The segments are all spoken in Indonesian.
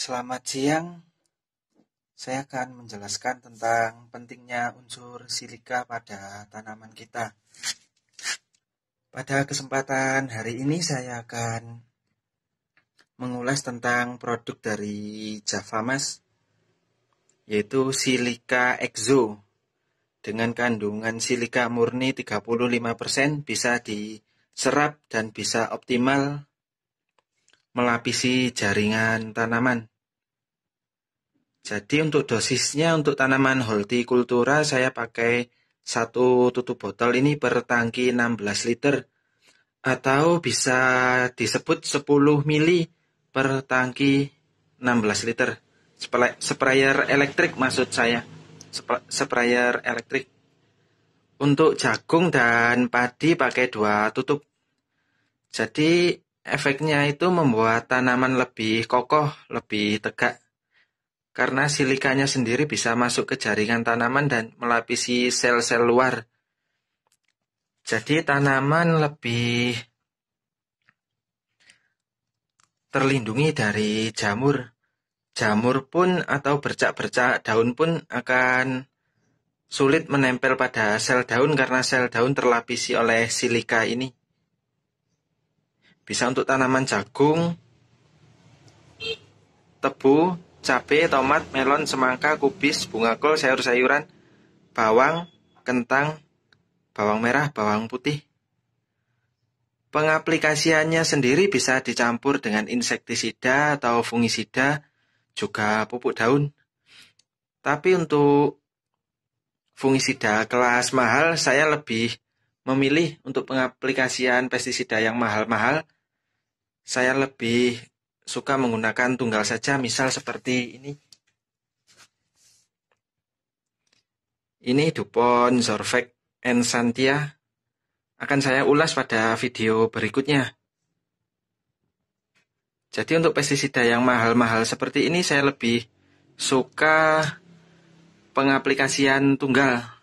Selamat siang. Saya akan menjelaskan tentang pentingnya unsur silika pada tanaman kita. Pada kesempatan hari ini saya akan mengulas tentang produk dari Javamas yaitu silika exo dengan kandungan silika murni 35% bisa diserap dan bisa optimal melapisi jaringan tanaman. Jadi untuk dosisnya untuk tanaman hortikultura saya pakai satu tutup botol ini per tangki 16 liter atau bisa disebut 10 mili per tangki 16 liter. Sprayer elektrik maksud saya. Sprayer elektrik. Untuk jagung dan padi pakai dua tutup. Jadi efeknya itu membuat tanaman lebih kokoh, lebih tegak. Karena silikanya sendiri bisa masuk ke jaringan tanaman dan melapisi sel-sel luar. Jadi tanaman lebih terlindungi dari jamur. Jamur pun atau bercak-bercak daun pun akan sulit menempel pada sel daun karena sel daun terlapisi oleh silika ini. Bisa untuk tanaman jagung, tebu, cabai, tomat, melon, semangka, kubis, bunga kol, sayur-sayuran, bawang, kentang, bawang merah, bawang putih. Pengaplikasiannya sendiri bisa dicampur dengan insektisida atau fungisida, juga pupuk daun. Tapi untuk fungisida kelas mahal, saya lebih memilih untuk pengaplikasian pestisida yang mahal-mahal saya lebih suka menggunakan tunggal saja, misal seperti ini. Ini Dupont Zorvec Ensantia akan saya ulas pada video berikutnya. Jadi untuk pestisida yang mahal-mahal seperti ini saya lebih suka pengaplikasian tunggal.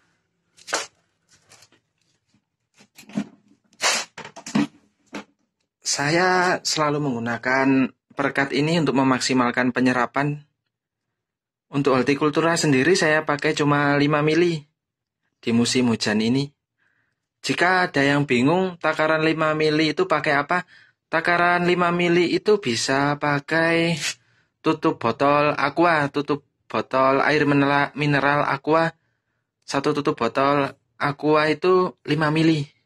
Saya selalu menggunakan perekat ini untuk memaksimalkan penyerapan. Untuk hortikultura sendiri saya pakai cuma 5 mili di musim hujan ini. Jika ada yang bingung takaran 5 mili itu pakai apa? Takaran 5 mili itu bisa pakai tutup botol aqua, tutup botol air mineral aqua. Satu tutup botol aqua itu 5 mili.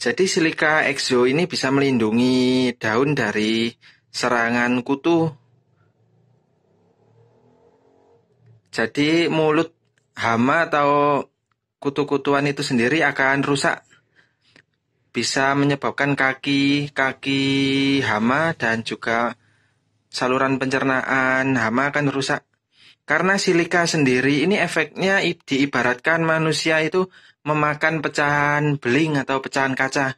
Jadi silika exo ini bisa melindungi daun dari serangan kutu. Jadi mulut hama atau kutu-kutuan itu sendiri akan rusak. Bisa menyebabkan kaki-kaki hama dan juga saluran pencernaan hama akan rusak. Karena silika sendiri ini efeknya diibaratkan manusia itu memakan pecahan beling atau pecahan kaca.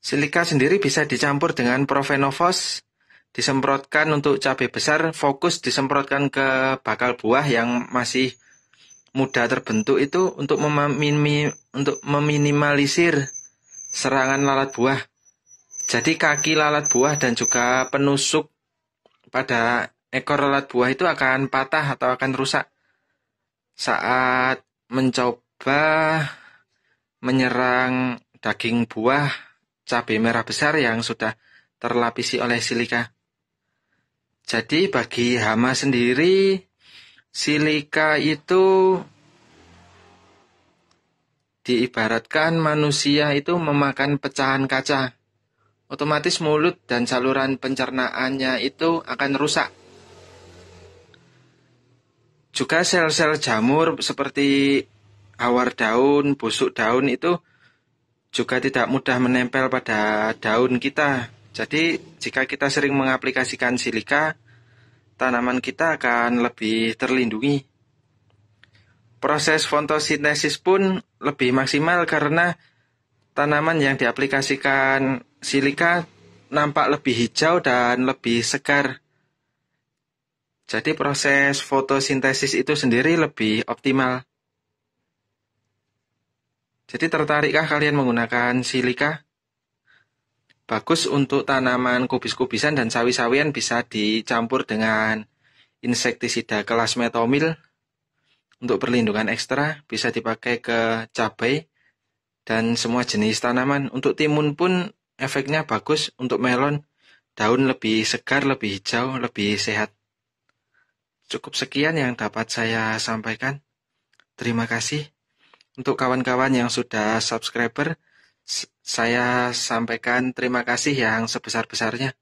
Silika sendiri bisa dicampur dengan profenofos, disemprotkan untuk cabai besar, fokus disemprotkan ke bakal buah yang masih mudah terbentuk itu untuk, memimi, untuk meminimalisir serangan lalat buah. Jadi kaki lalat buah dan juga penusuk pada ekor lalat buah itu akan patah atau akan rusak saat mencoba menyerang daging buah cabai merah besar yang sudah terlapisi oleh silika. Jadi bagi hama sendiri silika itu diibaratkan manusia itu memakan pecahan kaca. Otomatis mulut dan saluran pencernaannya itu akan rusak. Juga sel-sel jamur seperti awar daun, busuk daun itu juga tidak mudah menempel pada daun kita. Jadi jika kita sering mengaplikasikan silika, tanaman kita akan lebih terlindungi. Proses fotosintesis pun lebih maksimal karena tanaman yang diaplikasikan silika nampak lebih hijau dan lebih segar. Jadi proses fotosintesis itu sendiri lebih optimal. Jadi tertarikkah kalian menggunakan silika? Bagus untuk tanaman kubis-kubisan dan sawi-sawian bisa dicampur dengan insektisida kelas metomil untuk perlindungan ekstra bisa dipakai ke cabai dan semua jenis tanaman. Untuk timun pun efeknya bagus untuk melon. Daun lebih segar, lebih hijau, lebih sehat. Cukup sekian yang dapat saya sampaikan. Terima kasih. Untuk kawan-kawan yang sudah subscriber, saya sampaikan terima kasih yang sebesar-besarnya.